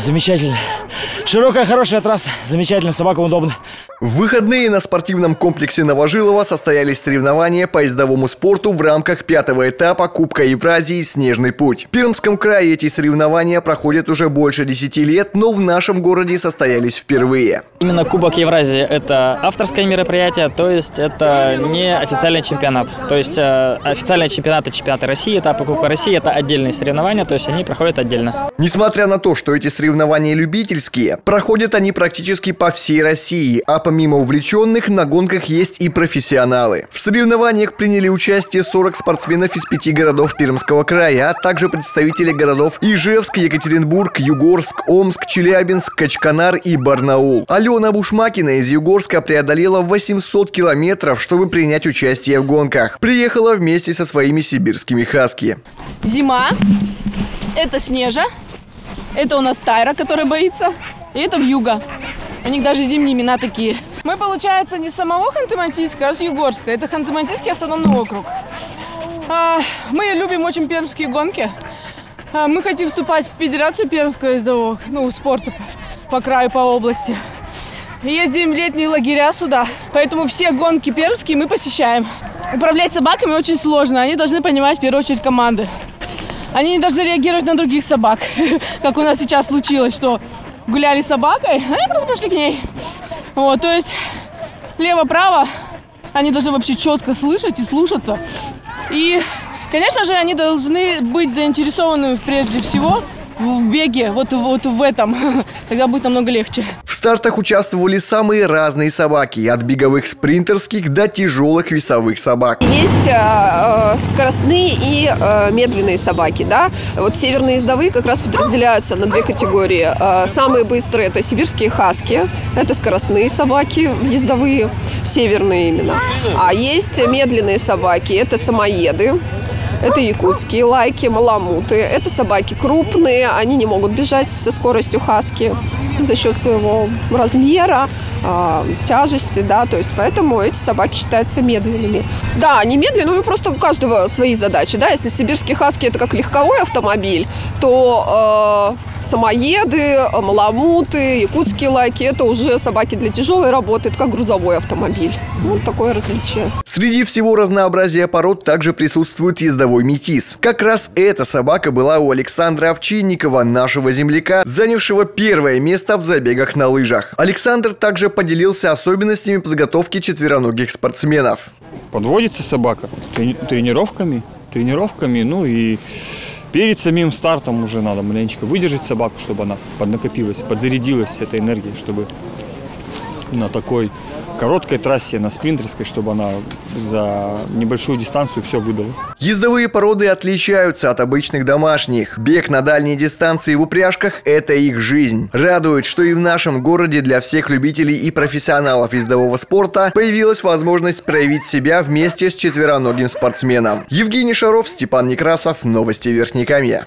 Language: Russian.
замечательно. Широкая, хорошая трасса, замечательно, собакам удобно. В выходные на спортивном комплексе Новожилова состоялись соревнования по ездовому спорту в рамках пятого этапа Кубка Евразии «Снежный путь». В Пермском крае эти соревнования проходят уже больше 10 лет, но в нашем городе состоялись впервые. Именно Кубок Евразии – это авторское мероприятие, то есть это не официальный чемпионат. То есть э, официальные чемпионаты, чемпионаты России, этапы Кубка России – это отдельные соревнования, то есть они проходят отдельно. Несмотря на то, что эти соревнования любительские, проходят они практически по всей России, а помимо увлеченных, на гонках есть и профессионалы. В соревнованиях приняли участие 40 спортсменов из пяти городов Пермского края, а также представители городов Ижевск, Екатеринбург, Югорск, Омск, Челябинск, Качканар и Барнаул. Алена Бушмакина из Югорска преодолела 800 километров, чтобы принять участие в гонках. Приехала вместе со своими сибирскими хаски. Зима, это Снежа, это у нас Тайра, которая боится, и это Вьюга. У них даже зимние имена такие. Мы, получается, не с самого Ханты-Мансийска, а с Югорска. Это Ханты-Мансийский автономный округ. А, мы любим очень пермские гонки. А, мы хотим вступать в Федерацию Пермского ездового, ну, спорта по краю, по области. Ездим в летние лагеря сюда, поэтому все гонки пермские мы посещаем. Управлять собаками очень сложно, они должны понимать в первую очередь команды. Они не должны реагировать на других собак, как у нас сейчас случилось, что гуляли с собакой, они просто пошли к ней. Вот, то есть лево-право они должны вообще четко слышать и слушаться. И, конечно же, они должны быть заинтересованы прежде всего в беге, вот, вот в этом. Тогда будет намного легче. В стартах участвовали самые разные собаки, от беговых спринтерских до тяжелых весовых собак. Есть э, скоростные и э, медленные собаки, да. Вот северные ездовые как раз подразделяются на две категории. Э, самые быстрые это сибирские хаски, это скоростные собаки, ездовые, северные именно. А есть медленные собаки, это самоеды. Это якутские лайки, маламуты. Это собаки крупные, они не могут бежать со скоростью хаски за счет своего размера, э, тяжести, да, то есть поэтому эти собаки считаются медленными. Да, они медленные, но просто у каждого свои задачи, да, если сибирские хаски это как легковой автомобиль, то э, самоеды, маламуты, якутские лайки это уже собаки для тяжелой работы, это как грузовой автомобиль. Вот такое различие. Среди всего разнообразия пород также присутствует ездовой метис. Как раз эта собака была у Александра Овчинникова, нашего земляка, занявшего первое место в забегах на лыжах. Александр также поделился особенностями подготовки четвероногих спортсменов. Подводится собака тренировками, тренировками, ну и перед самим стартом уже надо маленечко выдержать собаку, чтобы она поднакопилась, подзарядилась этой энергией, чтобы на такой короткой трассе, на спринтерской, чтобы она за небольшую дистанцию все выдала. Ездовые породы отличаются от обычных домашних. Бег на дальней дистанции в упряжках – это их жизнь. Радует, что и в нашем городе для всех любителей и профессионалов ездового спорта появилась возможность проявить себя вместе с четвероногим спортсменом. Евгений Шаров, Степан Некрасов, Новости Верхнекамья.